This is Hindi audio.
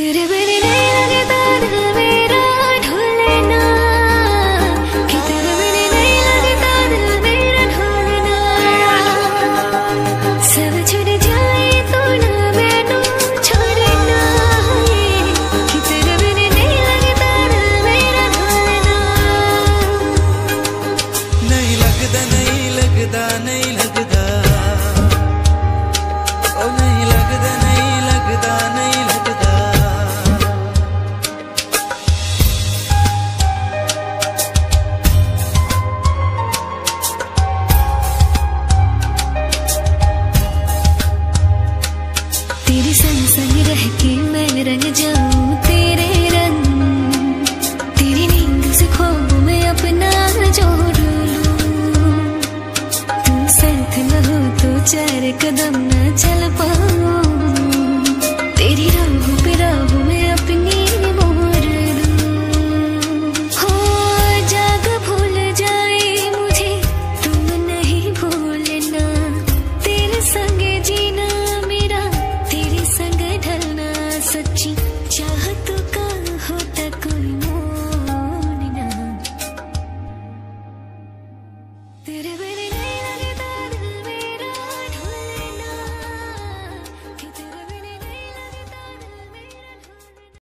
तेरे बिना नहीं लगता दिल मेरा ढोले कि तेरे बिना नहीं लगता दिल मेरा ढोले सब छुड़ जाए तो ना मैनू छोड़े कि तेरे बिना नहीं लगता दिल मेरा ढोले नहीं लगता नहीं लगता नहीं लगता। तेरे संग संग रह के मैं रंग जाऊँ, तेरे रंग। तेरी नींद से ख्वाब मैं अपना जोड़ लूँ। तू साथ न हो तो चार कदम न चल पाऊँ। चाहत